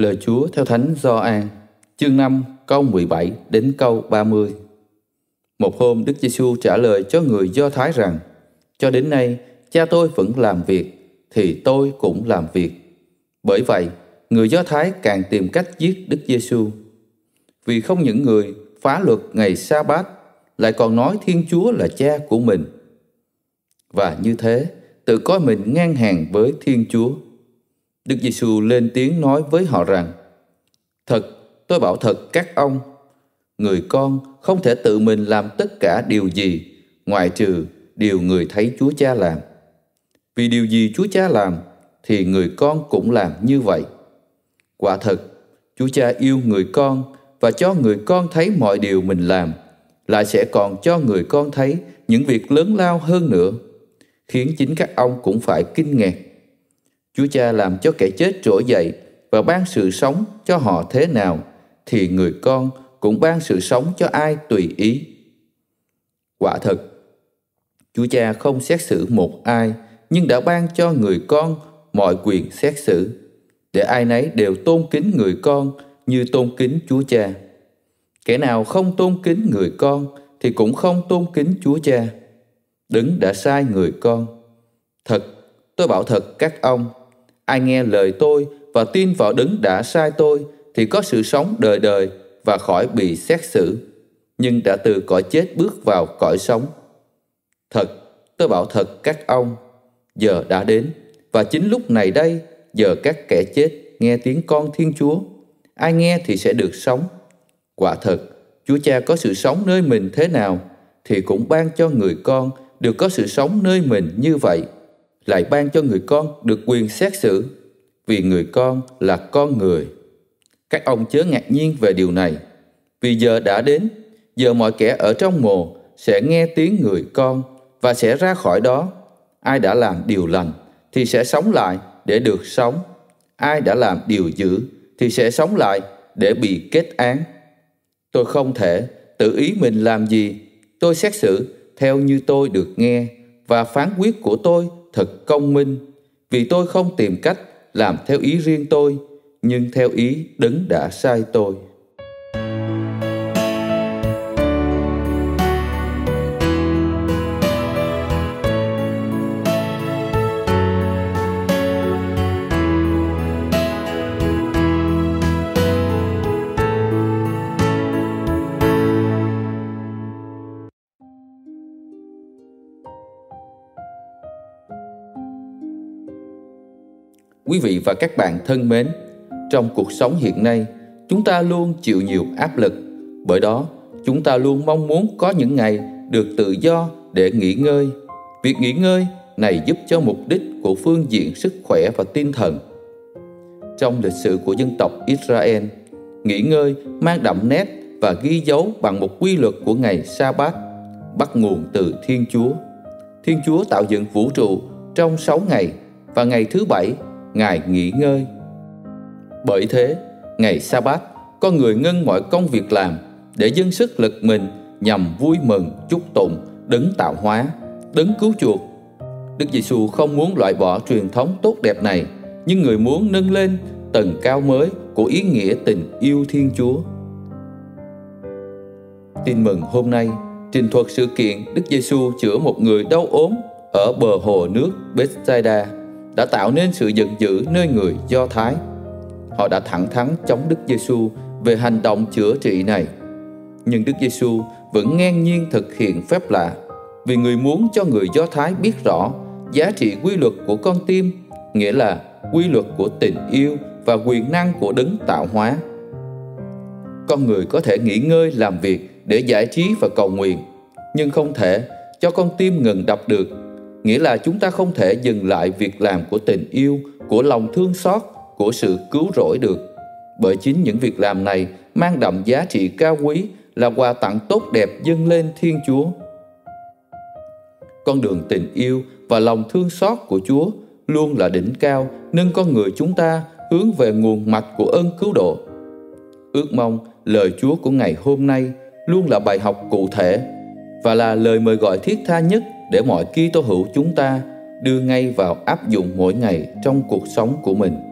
Lời Chúa theo Thánh Gioan, chương 5, câu 17 đến câu 30. Một hôm Đức Giêsu trả lời cho người Do Thái rằng: Cho đến nay, cha tôi vẫn làm việc thì tôi cũng làm việc. Bởi vậy, người Do Thái càng tìm cách giết Đức Giêsu. Vì không những người phá luật ngày sa bát lại còn nói Thiên Chúa là cha của mình. Và như thế, tự coi mình ngang hàng với Thiên Chúa. Đức Giêsu lên tiếng nói với họ rằng: Thật, tôi bảo thật các ông, người con không thể tự mình làm tất cả điều gì ngoại trừ điều người thấy Chúa Cha làm. Vì điều gì Chúa Cha làm thì người con cũng làm như vậy. Quả thật, Chúa Cha yêu người con và cho người con thấy mọi điều mình làm, lại sẽ còn cho người con thấy những việc lớn lao hơn nữa, khiến chính các ông cũng phải kinh ngạc. Chúa Cha làm cho kẻ chết trỗi dậy và ban sự sống cho họ thế nào, thì người con cũng ban sự sống cho ai tùy ý. Quả thật, Chúa Cha không xét xử một ai, nhưng đã ban cho người con mọi quyền xét xử, để ai nấy đều tôn kính người con như tôn kính Chúa Cha. Kẻ nào không tôn kính người con thì cũng không tôn kính Chúa Cha. Đứng đã sai người con. Thật, tôi bảo thật các ông, ai nghe lời tôi và tin vào đấng đã sai tôi thì có sự sống đời đời và khỏi bị xét xử, nhưng đã từ cõi chết bước vào cõi sống. Thật, tôi bảo thật các ông, giờ đã đến, và chính lúc này đây, giờ các kẻ chết nghe tiếng con Thiên Chúa. Ai nghe thì sẽ được sống. Quả thật, Chúa Cha có sự sống nơi mình thế nào, thì cũng ban cho người con được có sự sống nơi mình như vậy. Lại ban cho người con được quyền xét xử, vì người con là con người. Các ông chớ ngạc nhiên về điều này, vì giờ đã đến, giờ mọi kẻ ở trong mồ sẽ nghe tiếng người con và sẽ ra khỏi đó. Ai đã làm điều lành thì sẽ sống lại để được sống. Ai đã làm điều dữ thì sẽ sống lại để bị kết án. Tôi không thể tự ý mình làm gì. Tôi xét xử theo như tôi được nghe và phán quyết của tôi thật công minh vì tôi không tìm cách làm theo ý riêng tôi, nhưng theo ý đấng đã sai tôi. Quý vị và các bạn thân mến, trong cuộc sống hiện nay, chúng ta luôn chịu nhiều áp lực. Bởi đó, chúng ta luôn mong muốn có những ngày được tự do để nghỉ ngơi. Việc nghỉ ngơi này giúp cho mục đích của phương diện sức khỏe và tinh thần. Trong lịch sử của dân tộc Israel, nghỉ ngơi mang đậm nét và ghi dấu bằng một quy luật của ngày Sa-bát, bắt nguồn từ Thiên Chúa. Thiên Chúa tạo dựng vũ trụ trong 6 ngày và ngày thứ bảy Ngài nghỉ ngơi. Bởi thế, ngày sa bát con người ngưng mọi công việc làm để dâng sức lực mình nhằm vui mừng chúc tụng đấng tạo hóa, đấng cứu chuộc. Đức Giêsu không muốn loại bỏ truyền thống tốt đẹp này, nhưng người muốn nâng lên tầng cao mới của ý nghĩa tình yêu Thiên Chúa. Tin mừng hôm nay trình thuật sự kiện Đức Giêsu chữa một người đau ốm ở bờ hồ nước Bethsaida đã tạo nên sự giận dữ nơi người Do Thái. Họ đã thẳng thắn chống Đức Giêsu về hành động chữa trị này. Nhưng Đức Giêsu vẫn ngang nhiên thực hiện phép lạ vì người muốn cho người Do Thái biết rõ giá trị quy luật của con tim, nghĩa là quy luật của tình yêu và quyền năng của đấng tạo hóa. Con người có thể nghỉ ngơi làm việc để giải trí và cầu nguyện, nhưng không thể cho con tim ngừng đập được nghĩa là chúng ta không thể dừng lại việc làm của tình yêu, của lòng thương xót, của sự cứu rỗi được. Bởi chính những việc làm này mang đậm giá trị cao quý, là quà tặng tốt đẹp dâng lên thiên chúa. Con đường tình yêu và lòng thương xót của chúa luôn là đỉnh cao, nâng con người chúng ta hướng về nguồn mạch của ơn cứu độ. Ước mong lời chúa của ngày hôm nay luôn là bài học cụ thể và là lời mời gọi thiết tha nhất để mọi Kitô hữu chúng ta đưa ngay vào áp dụng mỗi ngày trong cuộc sống của mình.